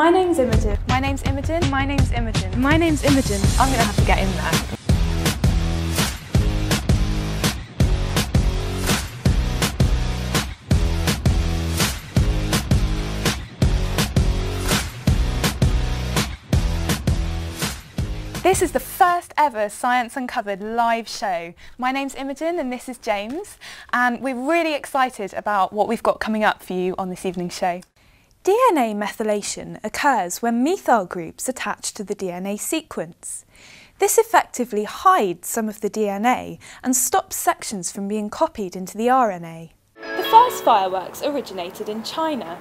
My name's Imogen. My name's Imogen. My name's Imogen. My name's Imogen. I'm going to have to get in there. This is the first ever Science Uncovered live show. My name's Imogen and this is James and we're really excited about what we've got coming up for you on this evening's show. DNA methylation occurs when methyl groups attach to the DNA sequence. This effectively hides some of the DNA and stops sections from being copied into the RNA. The first fireworks originated in China.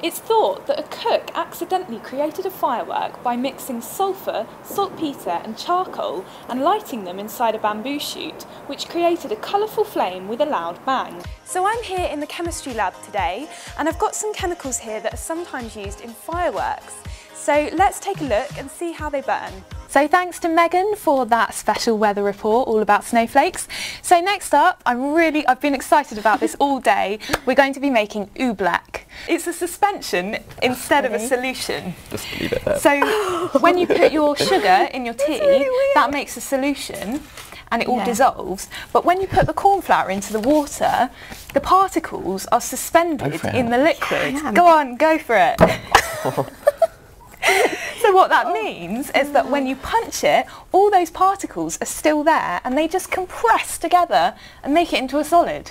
It's thought that a cook accidentally created a firework by mixing sulphur, saltpetre and charcoal and lighting them inside a bamboo shoot, which created a colourful flame with a loud bang. So I'm here in the chemistry lab today and I've got some chemicals here that are sometimes used in fireworks. So let's take a look and see how they burn. So thanks to Megan for that special weather report all about snowflakes. So next up, I'm really, I've been excited about this all day. We're going to be making oobleck. It's a suspension instead of a solution. Just leave it there. So when you put your sugar in your tea, really that makes a solution and it all Yeah. dissolves. But when you put the corn flour into the water, the particles are suspended Go for it. in the liquid. I am. Go on, go for it. So what that means is that when you punch it, all those particles are still there and they just compress together and make it into a solid.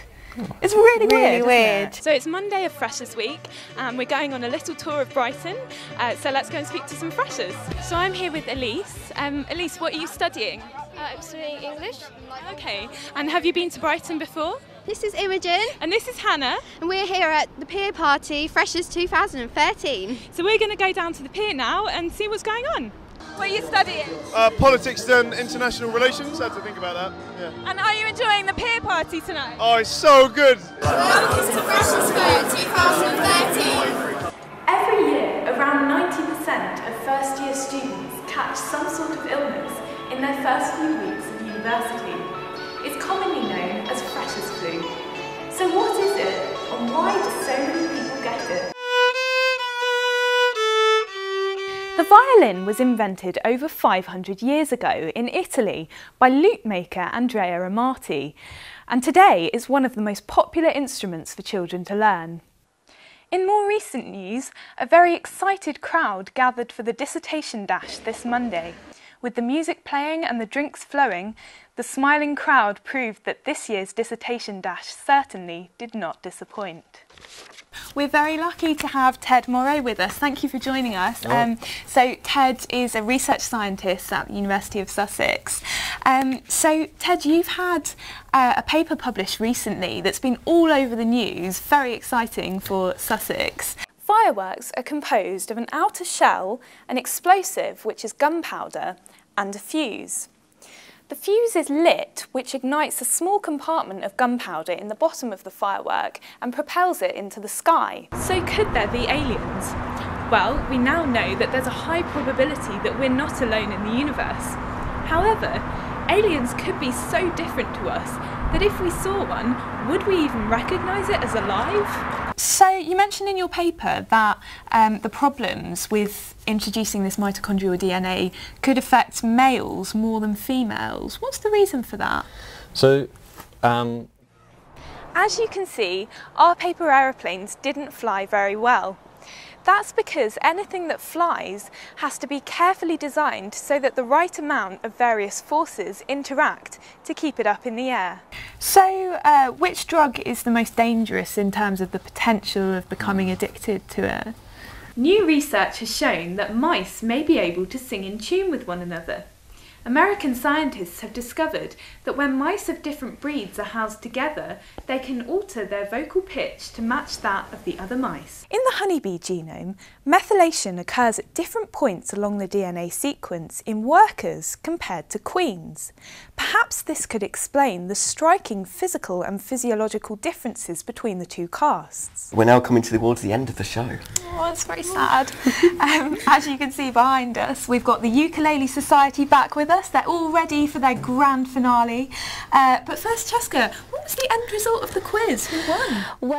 It's really, weird. isn't weird. it? So it's Monday of Freshers Week and we're going on a little tour of Brighton. Uh, so let's go and speak to some freshers. So I'm here with Elise. Um, Elise, what are you studying? Uh, I'm studying English. Okay. And have you been to Brighton before? This is Imogen, And this is Hannah. and we're here at the Pier Party Freshers 2013. So we're going to go down to the pier now and see what's going on. What are you studying? Uh, politics and international relations. I had to think about that. Yeah. And are you enjoying the pier party tonight? Oh, it's so good. Welcome to Freshers Fair 2013. Every year, around 90% of first year students catch some sort of illness in their first few weeks of university. It's commonly known So what is it and why do so many people get it? The violin was invented over 500 years ago in Italy by lute maker Andrea Amati, and today is one of the most popular instruments for children to learn. In more recent news, a very excited crowd gathered for the dissertation dash this Monday. With the music playing and the drinks flowing, the smiling crowd proved that this year's dissertation dash certainly did not disappoint. We're very lucky to have Ted Morrow with us. Thank you for joining us. Um, so Ted is a research scientist at the University of Sussex. Um, so Ted, you've had uh, a paper published recently that's been all over the news, very exciting for Sussex. Fireworks are composed of an outer shell, an explosive, which is gunpowder, and a fuse. The fuse is lit, which ignites a small compartment of gunpowder in the bottom of the firework and propels it into the sky. So, could there be aliens? Well, we now know that there's a high probability that we're not alone in the universe. However, aliens could be so different to us that if we saw one, would we even recognise it as alive? So you mentioned in your paper that um, the problems with introducing this mitochondrial DNA could affect males more than females. What's the reason for that? So, um, As you can see, our paper aeroplanes didn't fly very well. That's because anything that flies has to be carefully designed so that the right amount of various forces interact to keep it up in the air. So uh, which drug is the most dangerous in terms of the potential of becoming addicted to it? New research has shown that mice may be able to sing in tune with one another. American scientists have discovered that when mice of different breeds are housed together, they can alter their vocal pitch to match that of the other mice. In the honeybee genome, methylation occurs at different points along the DNA sequence in workers compared to queens. Perhaps this could explain the striking physical and physiological differences between the two castes. we're now coming towards the end of the show. Oh, it's very sad. um, as you can see behind us, we've got the Ukulele Society back with us. They're all ready for their grand finale. Uh, but first, Cheska, what was the end result of the quiz? Who won? Well,